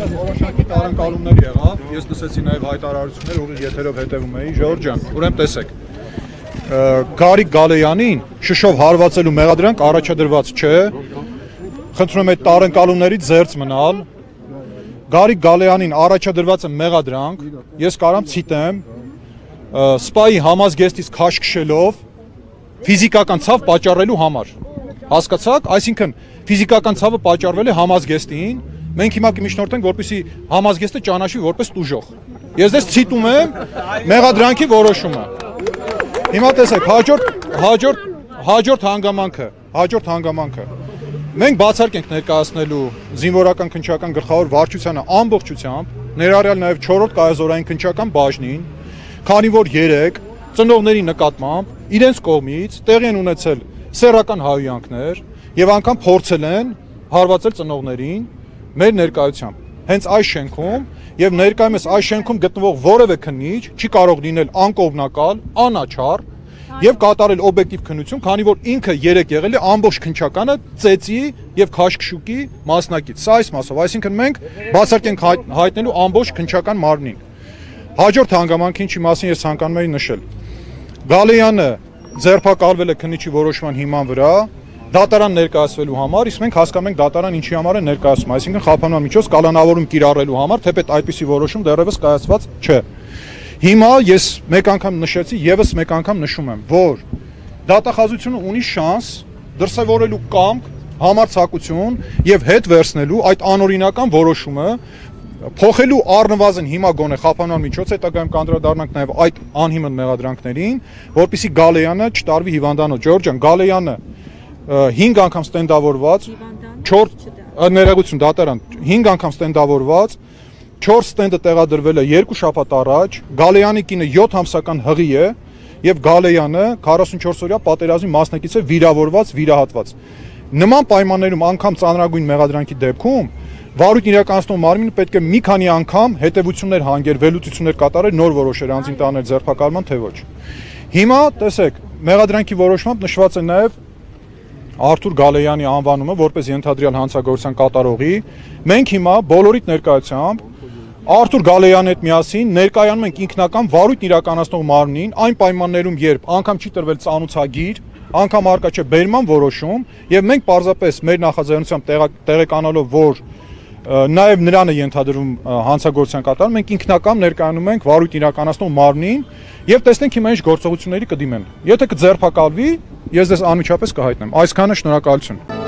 Որոշակի տարընկալումներ եղավ։ Ես լսեցի նաև հայտարարություններ, ուղիղ եթերով հետևում էի, Ժորժ ջան։ Ուրեմն տեսեք։ Գարիկ Գալեյանին շշով հարվածելու մեղադրանք առաջադրված չէ։ Խնդրում եմ այդ տարընկալումներից զերծ մնալ։ Գարիկ Գալեյանին առաջադրված է մեղադրանք։ Ես կարամ ցիտեմ սպայի համազգեստից քաշ քշելով ֆիզիկական ցավ պատճառելու համար։ Հասկացաք, այսինքն ֆիզիկական ցավը պատճառվել է համազգեստին, մենք հիմա կմիշնորթենք, որպեսի համազգեստը ճանաչվի որպես տուժող։ Ես դες ցիտում եմ մեղադրանքի որոշումը։ Հիմա տեսեք, հաջորդ հաջորդ հաջորդ հանգամանքը, հաջորդ հանգամանքը։ Մենք բացարկ ենք ներկայացնելու զինվորական քնչական գլխավոր վարչությանը ամբողջությամբ, ներառյալ նաև 4-րդ կայազորային քնչական բաժնին, քանի որ 3 ծնողների նկատմամբ իրենց կողմից տեղի են ունեցել սեռական հայոյանքներ եւ անգամ փորձել են հարվածել ծնողներին մեր ներկայությամբ։ Հենց այս շենքում եւ ներկայումս այս շենքում գտնվող որևէ քննիչ չի կարող լինել անկողմնակալ, անաչառ եւ կատարել օբյեկտիվ քննություն, քանի որ ինքը երեք եղել է ամբողջ քնչականը ծեծի եւ քաշքշուկի մասնակից։ Սա այս մասով, այսինքն մենք բացարձակ ենք հայտնելու ամբողջ քնչական մարմնին։ Հաջորդ հանգամանքին ինչի մասին ես ցանկանում եմ նշել։ Գալեյանը ձերբակալվել է քննիչի որոշման հիման վրա, դատարան ներկայացվելու համար, իսկ մենք հասկանում ենք դատարան ինչի համար է ներկայացում, այսինքն խափանման միջոց կալանավորում կիրառելու համար, թեպետ այդպիսի որոշում դեռևս կայացված չէ։ Հիմա ես մեկ անգամ նշեցի, եւս մեկ անգամ նշում եմ, որ դատախազությունը ունի շանս դրսևորելու կամք, համարցակություն եւ հետ վերցնելու այդ անօրինական որոշումը փոխելու առնվազն հիմա գոնե խափանման միջոց հետագայում կանդրադառնանք նաև այդ անհիմն մեղադրանքներին, որpիսի Գալեյանը չտարվի հիվանդանոց։ Ջորջան, Գալեյանը 5 անգամ ստենդավորված 4 ներեգություն դատարան 5 անգամ ստենդավորված 4 ստենդը տեղադրվել է 2 շաբաթ առաջ Գալեյանի կինը 7 ամսական հղի է եւ Գալեյանը 44 օրյա պատերազմի մասնակից է վիրավորված, վիրահատված։ Նման պայմաններում անգամ ծանրագույն մեղադրանքի դեպքում վարույթ իրականացնող մարմինը պետք է մի քանի անգամ հետևություններ հանգեր, վերլուծություններ կատարել, նոր որոշեր անձին տանել ձերբակալման թե ոչ։ Հիմա տեսեք, մեղադրանքի որոշմամբ նշված է նաև Արթուր Գալեյանի անվանումը որպես ենթադրյալ հանցագործության կատարողի, մենք հիմա բոլորիդ ներկայությամբ Արթուր Գալեյանի հետ միասին ներկայանում ենք ինքնական վարույթ իրականացնող մարմնին այն պայմաններում, երբ անգամ չի տրվել ծանուցագիր, անգամ արկա չէ բերման որոշում եւ մենք պարզապես մեր նախաձեռնությամբ տեղեկանալով, որ նաև նրան է ենթադրում հանցագործության կատարում, մենք ինքնական ներկայանում ենք վարույթ իրականացնող մարմնին եւ տեսնենք հիմա ինչ գործողությունների կդիմեն։ Եթե կձերբակալվի, ես դες անմիջապես կհայտնեմ։ Այսքանը շնորհակալություն։